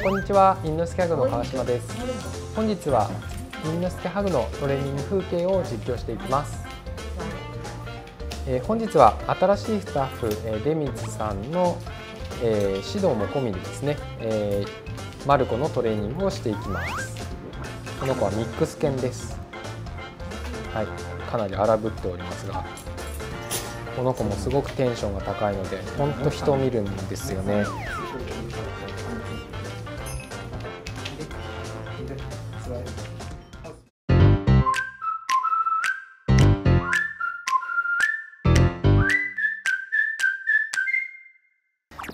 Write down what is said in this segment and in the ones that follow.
こんにちは、インノスケハグの川島です。本日はインノスケハグのトレーニング風景を実況していきます。えー、本日は新しいスタッフ、えー、出光さんの、えー、指導も込みでですね、えー、マルコのトレーニングをしていきます。この子はミックス犬です。はい、かなり荒ぶっておりますが、この子もすごくテンションが高いので、本当人を見るんですよね。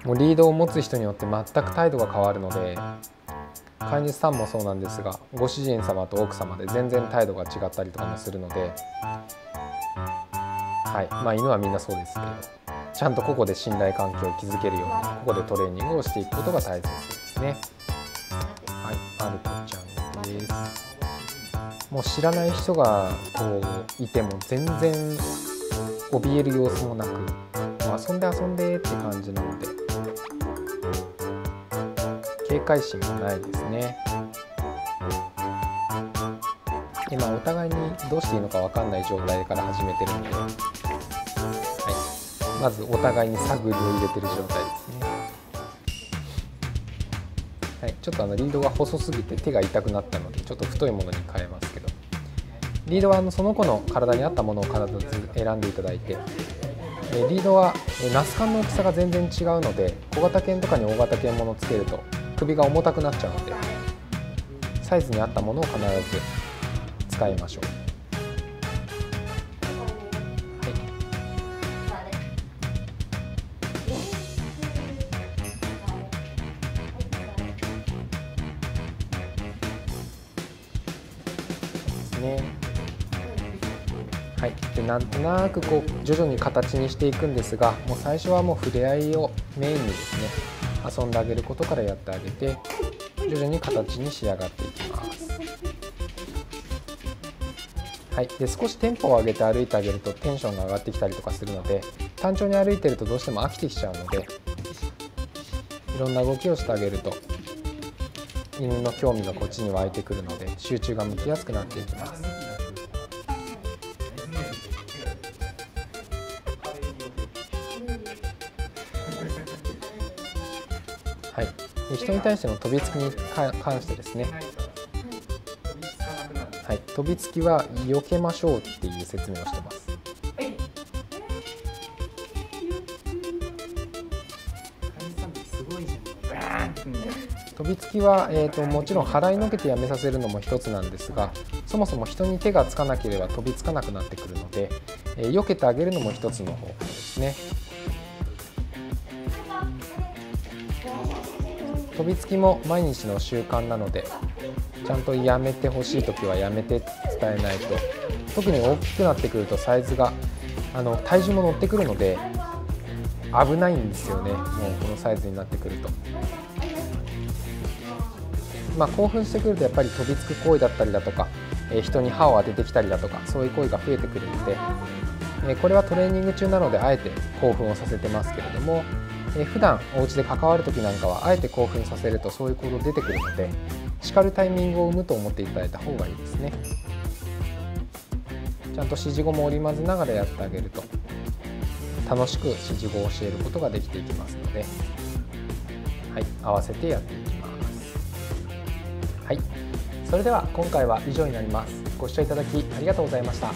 もうリードを持つ人によって全く態度が変わるので飼い主さんもそうなんですがご主人様と奥様で全然態度が違ったりとかもするのではいまあ犬はみんなそうですけどちゃんとここで信頼関係を築けるようにここでトレーニングをしていくことが大切ですね。はいアルコちゃんです。もう知らない人がこういても全然怯える様子もなく遊んで遊んでって感じなので警戒心がないですね。今お互いにどうしていいのか分かんない状態から始めてるので、はい、まずお互いに探りを入れてる状態ですね、はい、ちょっとあのリードが細すぎて手が痛くなったのでちょっと太いものに変えますけど。リードはあのその子の体に合ったものを必ず選んでいただいてリードはナスカンの大きさが全然違うので小型犬とかに大型犬ものつけると首が重たくなっちゃうのでサイズに合ったものを必ず使いましょう。ね。はい、でなんとなくこう徐々に形にしていくんですがもう最初はもう触れ合いをメインにですね遊んであげることからやってあげて徐々に形に仕上がっていきます。はい、で少しテンポを上げて歩いてあげるとテンションが上がってきたりとかするので単調に歩いてるとどうしても飽きてきちゃうのでいろんな動きをしてあげると犬の興味がこっちに湧いてくるので集中が向きやすくなっていきます。はい、人に対しての飛びつきに関してですね、はい、飛びつきは避けましょうっていう説明をしてます。飛びつきは、えーと、もちろん払いのけてやめさせるのも一つなんですがそもそも人に手がつかなければ飛びつかなくなってくるので、えー、避けてあげるのも一つの方法ですね。飛びつきも毎日の習慣なのでちゃんとやめてほしい時はやめて伝えないと特に大きくなってくるとサイズがあの体重も乗ってくるので危ないんですよねもうこのサイズになってくると。まあ、興奮してくるとやっぱり飛びつく行為だったりだとか、え人に歯を当ててきたりだとかそういう行為が増えてくるので、えこれはトレーニング中なのであえて興奮をさせてますけれどもえ普段お家で関わる時なんかはあえて興奮させるとそういう行動出てくるので叱るタイミングを生むと思っていただいた方がいいですね。ちゃんと指示語も織り交ぜながらやってあげると楽しく指示語を教えることができていきますのではい合わせてやっていきます。はい。それでは今回は以上になります。ご視聴いただきありがとうございました。